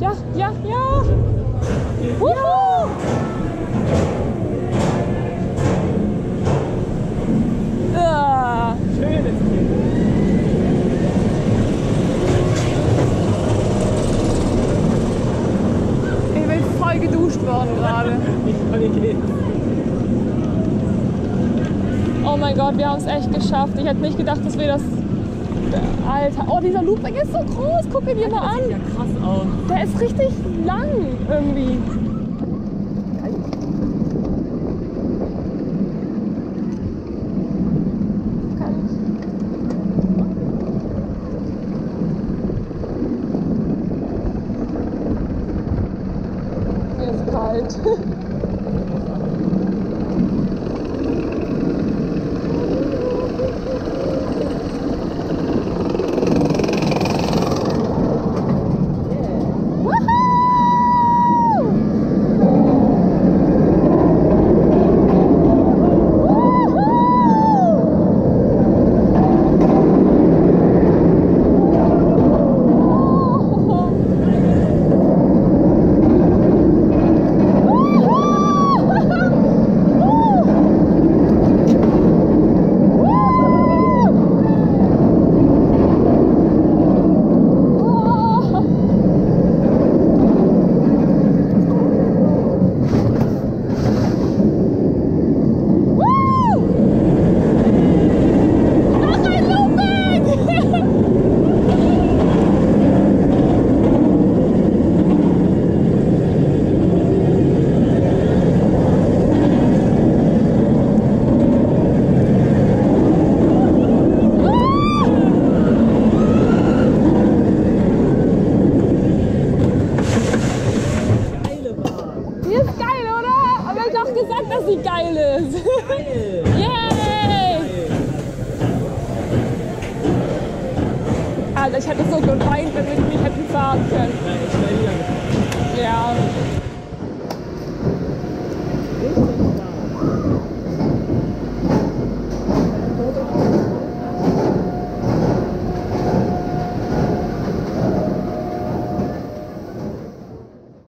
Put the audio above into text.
Ja, ja, ja, ja. Ah. Bin voll geduscht worden gerade. Oh mein Gott, wir haben es echt geschafft. Ich hätte nicht gedacht, dass wir das. Alter, oh, dieser Looping ist so groß. Guck ihn dir mal Sieht ja an. krass aus. Der ist richtig lang irgendwie. Mir ist kalt. Die ist geil, oder? Aber ich hab gesagt, dass sie geil ist. Geil. Yay! Alter, also ich hätte so geweint, wenn wir nicht hätten fahren können. Ja.